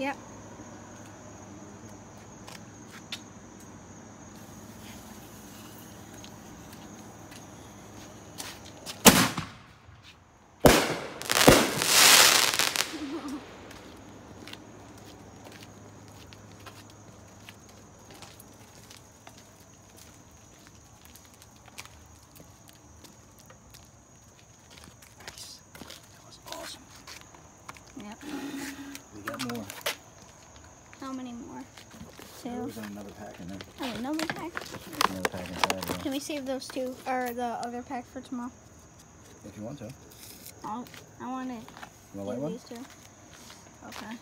Yep. Nice. That was awesome. Yep. We got more. How many more? There another pack in there. Oh, another pack. Another pack inside there. Can we save those two or the other pack for tomorrow? If you want to. You I'll, I want to want to light one? these two. Okay.